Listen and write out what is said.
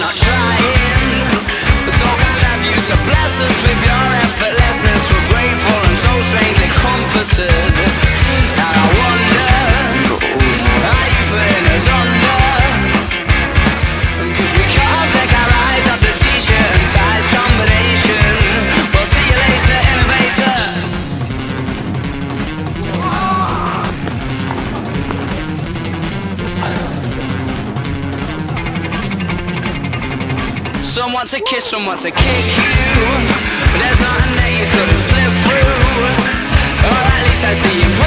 not trying. So I love you to bless us with. Someone to kiss, someone to kick you. But there's nothing that you couldn't slip through. Or at least that's the impression